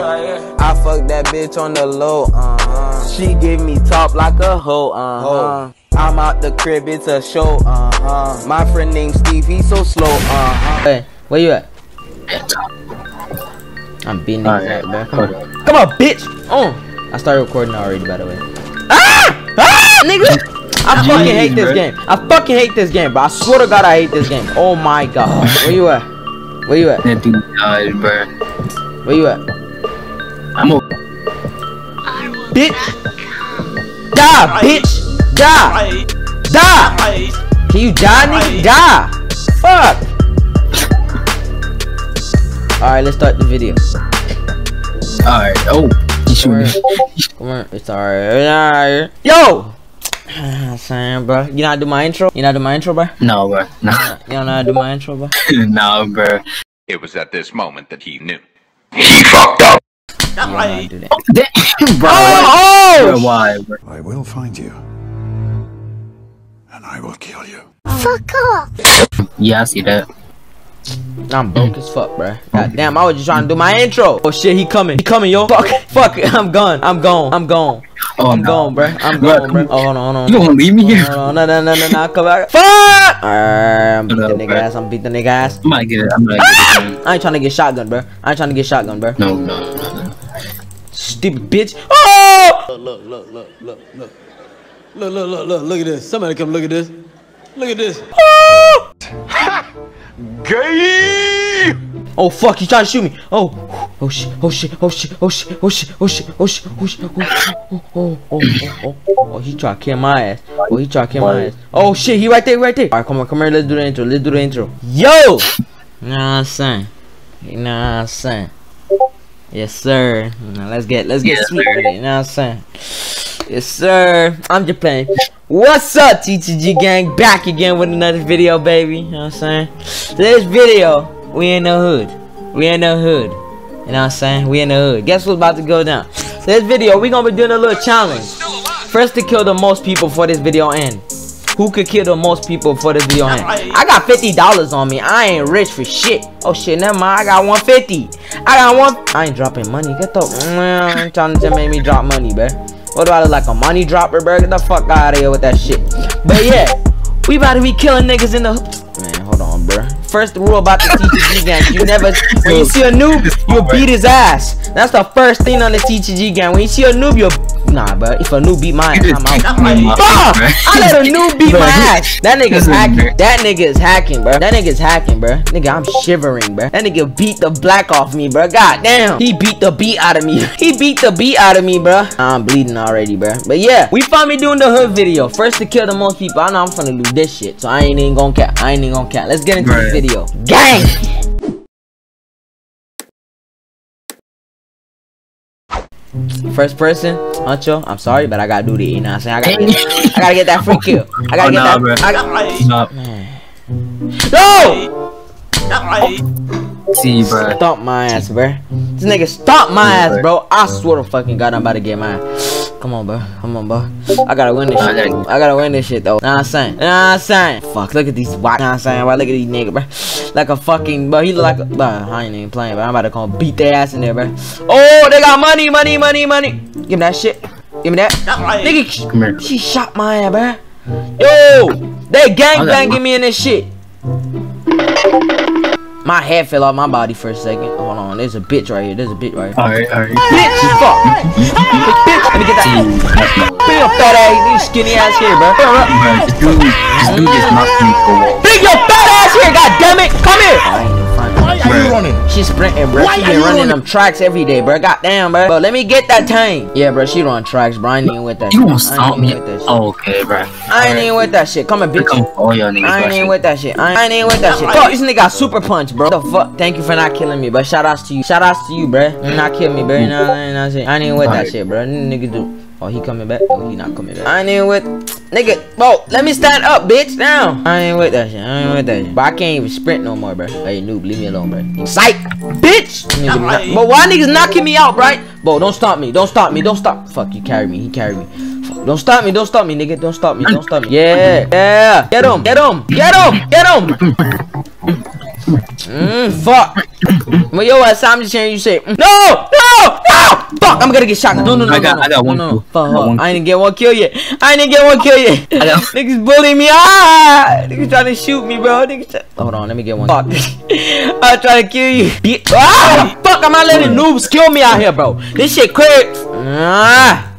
I fuck that bitch on the low, uh huh. She give me top like a hoe, uh huh. I'm out the crib, it's a show, uh huh. My friend named Steve, he's so slow, uh huh. Hey, where you at? I'm beating niggas Alright, up, bro. Come hold on. Come on, bitch! Oh! I started recording already, by the way. Ah! Ah! Nigga! I fucking hate this game. I fucking hate this game, bro. I swear to God, I hate this game. Oh my God. Where you at? Where you at? That dude died, bro. Where you at? I'm Bitch! Die, bitch! Die! Die! Can you die, nigga? Die! Fuck! Alright, let's start the video. alright. Oh, you shooting me. Come on, it's alright. alright. Yo! Saying, bro. You know how to do my intro? You know how to do my intro, bro? No, bro. Nah, You don't know how to do my intro, bro? no, bro. It was at this moment that he knew. You don't know how to do that. Damn, bro. Oh! oh! Bro, why. I will find you. And I will kill you. Fuck off! Yeah, I see that. I'm broke as fuck, bro. God damn, I was just trying to do my intro. Oh shit, he coming. He coming, yo. Fuck. Fuck. I'm gone. I'm gone. I'm gone. Oh, I'm no. gone, bro. I'm Bro, gone, bro. Oh, hold on, hold on. You gonna leave me here? No, no, no, no, no, no, come back. Fuck! Um, Alright, I'm beat the nigga ass. I'm beat the nigga ass. I might get it. I might get it. I ain't trying to get shotgun, bro. I ain't trying to get shotgun, bro. No, no, no, no. Stupid bitch. Oh! Look, look, look, look, look. Look, look, look, look, look at this. Somebody come look at this. Look at this. Oh! oh fuck, he's trying to shoot me. Oh, oh shit, oh shit, oh shit, oh shit, oh shit, oh shit, oh shit, oh shit, oh shit, oh, oh, oh, oh, oh, oh, oh he try to kill my ass. Oh, he try to kill my ass. Oh shit, he right there, right there. Alright, come on, come here, let's do the intro, let's do the intro. Yo! Know what I'm saying? You know what I'm saying? Yes, sir. Now let's get, let's get Yes, sweet with it, you know what I'm saying? Yes, sir. I'm just playing. What's up, TTG gang? Back again with another video, baby. You know what I'm saying? This video, we in the hood. We in the hood. You know what I'm saying? We in the hood. Guess what's about to go down? This video, we gonna be doing a little challenge. First to kill the most people for this video end. Who could kill the most people for this video end? I got $50 on me. I ain't rich for shit. Oh shit, never mind. I got 150. I got one. I ain't dropping money. Get the. Mm, I'm trying to make me drop money, bruh. What do I look like a money dropper, bro? Get the fuck out of here with that shit. But yeah, we about to be killing niggas in the. Man, hold on, bro. First rule about the TTG gang, you never. When you see a noob, you beat his ass. That's the first thing on the TTG gang. When you see a noob, you. Nah, bro. If a noob beat my ass, I'm out. Fuck! I let a noob beat my ass. That nigga's hacking. That nigga is hacking, bro. That nigga's hacking, bro. Nigga, I'm shivering, bro. That nigga beat the black off me, bro. God damn. He beat the beat out of me. He beat the beat out of me, bro. I'm bleeding already, bro. But yeah, we found me doing the hood video. First to kill the most people. I know I'm finna do this shit. So I ain't even gonna cap. I ain't even gonna cap. Let's get into this Right. video. Gang! First person, Huncho, I'm sorry, but I gotta do this. You know what I'm saying? I gotta get, I gotta get that free kill. I gotta Oh, get nah, that. bro. I got, Nah, no! Oh. See, bro. Stomp my ass, bruh. This nigga stop my ass, bro. I swear to fucking God, I'm about to get mine. Come on, bro. Come on, bro. I gotta win this shit. though. I gotta win this shit, though. Know what I'm saying? Know what I'm saying? Fuck, look at these white. Know what I'm saying? Bro, look at these niggas, bro. Like a fucking, bro. He look like a, bro, I ain't even playing, but I'm about to come beat their ass in there, bro. Oh, they got money, money, money, money. Give me that shit. Give me that. Nigga, Come here. she shot my ass, bro. Yo, they gang banging me in this shit. My head fell off my body for a second. Hold on, there's a bitch right here. There's a bitch right here. Alright, alright. Bitch, fuck. bitch, let me get that. Bring your fat ass, you skinny ass here, bro. Bring your- this dude, this dude just knocked me to the wall. Bring your fat ass here, god damn it. Come here. Why are you running? She's sprinting, bro. she been running them tracks every day, bro. God damn, bro. Bro, let me get that tank. Yeah, bro, she run tracks, bro. I ain't even with that You shit. gonna I stomp ain't me? with shit. Oh, okay, bro. I ain't even with that shit. Come here, Here bitch. come all y'all niggas. I ain't even with that shit. I ain't even with that shit. Fuck, this nigga got super punch, bro. The fuck? Thank you for not killing me, but shout outs to you. Shout outs to you, bro. You not kill me, bro. You know what I'm saying? I ain't even with that shit, bro. Nigga do. Oh, he coming back? Oh, he not coming back. I ain't even with. Nigga, bro, let me stand up, bitch. Now. I ain't with that shit. I ain't with that shit. But I can't even sprint no more, bro. Hey, noob, leave me alone, bro. Psych, bitch. Nigga, but why niggas knocking me out, right? Bro, don't stop me. Don't stop me. Don't stop. Fuck, you carry me. He carry me. Fuck, Don't stop me. Don't stop me, nigga. Don't stop me. Don't stop me. Yeah. Yeah. Get him. Get him. Get him. Get him. Mmm, fuck. Well, yo, ass, I'm just hearing you say, mm, no, Fuck, I'm gonna get shot. No, no, no, I got- no, I got one no, no. Fuck, I one. I didn't get one kill yet. I didn't get one kill yet. I got- Niggas bullying me. Ah! Niggas trying to shoot me, bro. Niggas Hold on, let me get one. Fuck. I'm trying to kill you. Bitch. Ah! Fuck, I'm not letting noobs kill me out here, bro. This shit quick. Ah!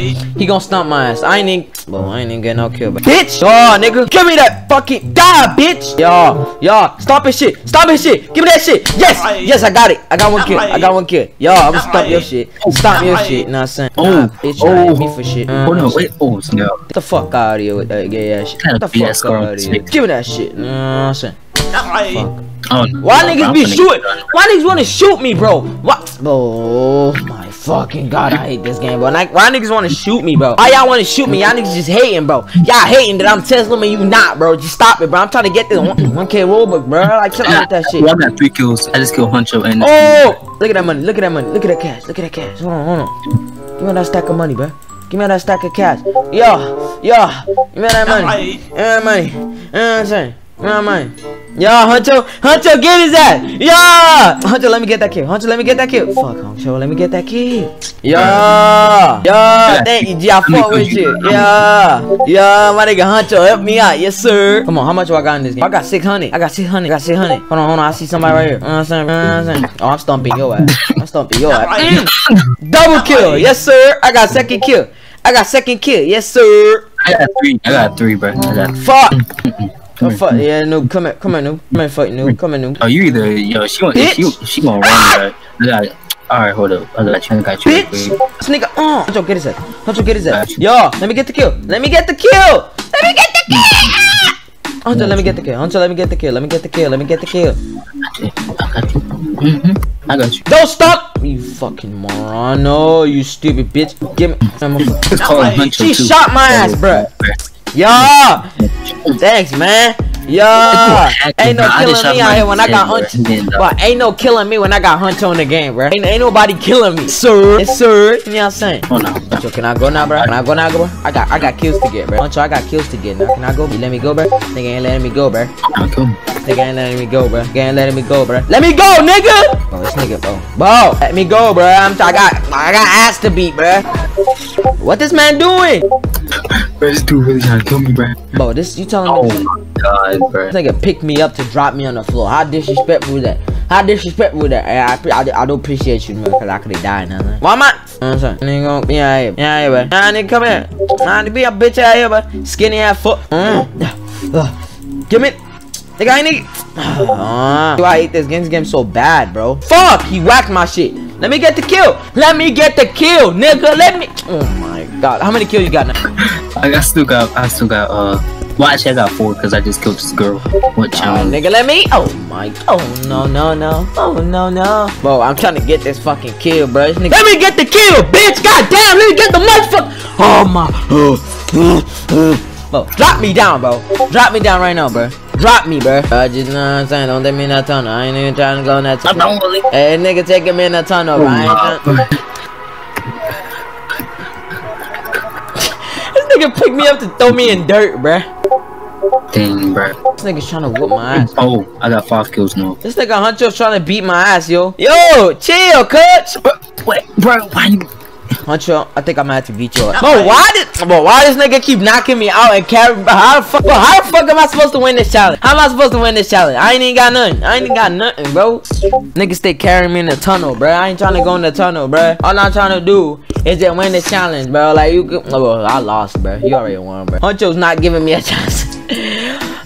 He gonna stomp my ass. I ain't even, well, I ain't even get no kill, but bitch, oh nigga, give me that fucking die, bitch. Y'all, y'all, stop his shit, stop his shit, give me that shit. Yes, yes, I got it. I got one kill. I got one kill. Y'all, I'm gonna stop your shit. Stop your shit. I'm saying? Oh, Nah, bitch, hit me oh. for shit. Hold Uh, on, wait. Oh, snap. Get the fuck out of here with that gay ass shit. Get the fuck out of here. Give me that shit. What I'm saying? Oh, no, Why no, niggas be shooting? Why niggas wanna shoot me, bro? What? Oh my fucking god, I hate this game, bro. Like, why niggas wanna shoot me, bro? Why y'all wanna shoot me? Y'all niggas just hating, bro. Y'all hating that I'm Tesla and you not, bro. Just stop it, bro. I'm trying to get this 1K Robux, bro. Like, chill out with that shit. Well, I got three kills. I just killed Huncho and. Oh! Look at that money. Look at that money. Look at that cash. Look at that cash. Hold on, hold on. Give me that stack of money, bro. Give me that stack of cash. Yo, yo. Give me that money. Give me that money. You know what I'm saying? Give me that money. Yo, Huncho, Huncho, get his ass. Yo, Huncho, let me get that kill. Huncho, let me get that kill. Fuck, Huncho, let me get that kill. Yo, yo, thank you, G. I fuck with you. Yo, yo, my nigga Huncho, help me out. Yes, sir. Come on, how much do I got in this game? I got 600. I got 600. I got 600. Hold on, hold on. I see somebody right here. You know what I'm saying? You know what I'm saying? Oh, I'm stomping your ass. I'm stomping your ass. Double kill. Yes, sir. I got second kill. I got second kill. Yes, sir. I got three. I got three, bro. I got. Fuck. Come Oh, here, fuck. Yeah, noob. Come here. Come here, noob. Come here, fuck, noob. Come here, noob. Oh, you either yo. She want. She, Bitch. she gonna run, bro. I. All right, hold up. I got you. I got you. real Bitch! quick. This nigga, uh, Huncho, get his ass. Huncho, get his ass. Yo, let me get the kill. Let me get the kill. Let me get the kill. Huncho, let me get the kill. Huncho, let me get the kill. Let me get the kill. Let me get the kill. I got you. Mm-hmm. I got you. Don't stop! You fucking moron. No, you stupid bitch. Give me. It's called Huncho She shot my ass, bruh. Yeah. Thanks, man. Yeah. Ain't no bro. I just killing me out here when I got head, hunch. And then, uh, But ain't no killing me when I got hunch on the game, bruh. Ain't, ain't nobody killing me, sir. Yes, sir. You know what I'm saying? Hold on. So can I go now, bro? Can I go now, bro? I got I got kills to get, bro. Huncho, I got kills to get now. Can I go? You let me go, bro? Nigga ain't letting me go, bro. I'll kill him. Nigga ain't letting me go, bro. Nigga ain't letting me go, bro. Let me go, nigga. Bro, this nigga, bro. Bro, let me go, bro. I'm I got I got ass to beat, bro. What this man doing? Bro, this dude really trying to kill me, bro. Bro, this you telling Oh me my god, bro. this nigga picked me up to drop me on the floor. How disrespectful is that? How disrespectful is that? Hey, I, I, I, don't appreciate you, man, because I could have died now, man. Why am I? You know what I'm saying? Nigga gonna be out here. Yeah, here, bro. Nah, nigga, come here. Nah, nigga, be a bitch out here, bro. Skinny ass foot. Mm. Uh, Give me. Nigga, I ain't nigga. Uh, do I hate this game? This game so bad, bro. Fuck, he whacked my shit. Let me get the kill. Let me get the kill, nigga. Let me. Oh my god. How many kills you got now? I got still got. I still got. Uh. Well, actually, I got four because I just killed this girl. What Oh, challenge? nigga, let me. Oh my. Oh no, no, no. Oh no, no. Bro, I'm trying to get this fucking kill, bro. This nigga- Let me get the kill, bitch. God damn, let me get the motherfucker. Oh my. bro, drop me down, bro. Drop me down right now, bro. Drop me, bro. I just know what I'm saying. Don't take me in that tunnel. I ain't even trying to go in that I tunnel. don't really. Hey, nigga, take him in that tunnel, bro. Nigga picked me up to throw me in dirt, bruh. Dang, bro. This nigga's trying to whoop my ass. Oh, I got five kills now. This nigga Huncho's trying to beat my ass, yo. Yo, chill, coach. Bro, wait, bro, why you? Huncho, I think I'm gonna have to beat your ass. Bro, why did, bro, why this nigga keep knocking me out and carry, how the fuck, bro, how the fuck am I supposed to win this challenge? How am I supposed to win this challenge? I ain't even got nothing. I ain't even got nothing, bro. Niggas stay carrying me in the tunnel, bro. I ain't trying to go in the tunnel, bro. All I'm trying to do is just win this challenge, bro. Like, you could, oh, I lost, bro. You already won, bro. Huncho's not giving me a chance.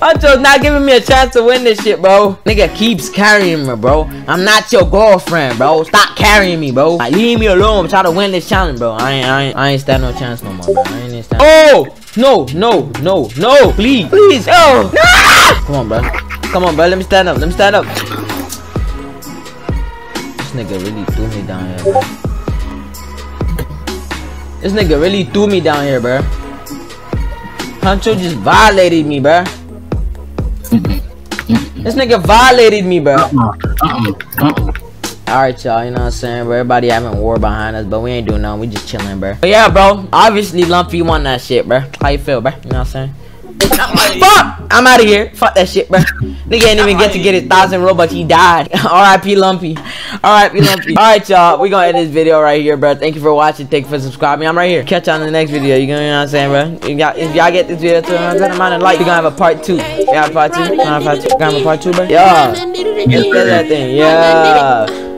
Huncho's not giving me a chance to win this shit, bro. Nigga keeps carrying me, bro. I'm not your girlfriend, bro. Stop carrying me, bro. Like, leave me alone. I'm trying to win this challenge, bro. I ain't, I ain't, I ain't stand no chance no more, bro. I ain't stand. Oh! No, no, no, no. Please, please. Oh! No! Come on, bro. Come on, bro. Let me stand up. Let me stand up. This nigga really threw me down here, bro. This nigga really threw me down here, bro. Huncho just violated me, bro. This nigga violated me, bro. Uh-uh, uh-uh, uh-uh. Alright, y'all, you know what I'm saying, bro? Everybody having war behind us, but we ain't doing nothing. We just chilling, bro. But yeah, bro. Obviously, Lumpy won that shit, bro. How you feel, bro? You know what I'm saying? Fuck! I'm out of here. Fuck that shit, bro. Nigga ain't even get to get his thousand Robux. He died. R.I.P. Lumpy. R.I.P. Lumpy. Alright, y'all. We gonna end this video right here, bro. Thank you for watching. Thank you for subscribing. I'm right here. Catch y'all in the next video. You know what I'm saying, bro? If y'all get this video to a good amount of likes, we gonna have a part two. Yeah, part two. Gonna have a part two. We gonna have a part two, bro. Yeah. That thing. Yeah.